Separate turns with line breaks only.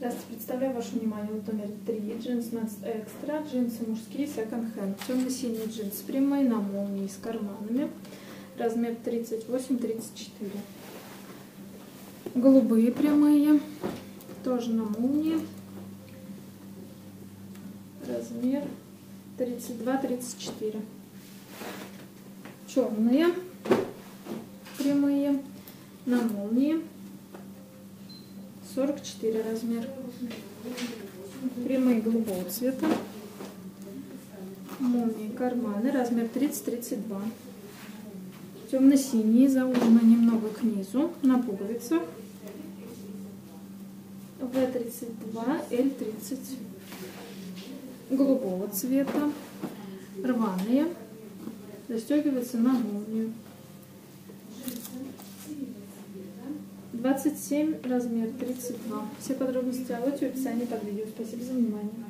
Здравствуйте, представляю вашему вниманию вот номер 3, джинс Men's Extra, джинсы мужские, second hand, темно-синий джинс прямой на молнии с карманами, размер 38-34. Голубые прямые, тоже на молнии, размер 32-34. Черные прямые на молнии 44 размер. Прямые голубого цвета. Молнии, карманы, размер 30-32. Темно-синие, заужено немного к низу, на пуговицах. В32, L30. Голубого цвета. Рваные. Застегивается на молнию. 27, размер 32. Все подробности о лоте в описании под видео. Спасибо за внимание.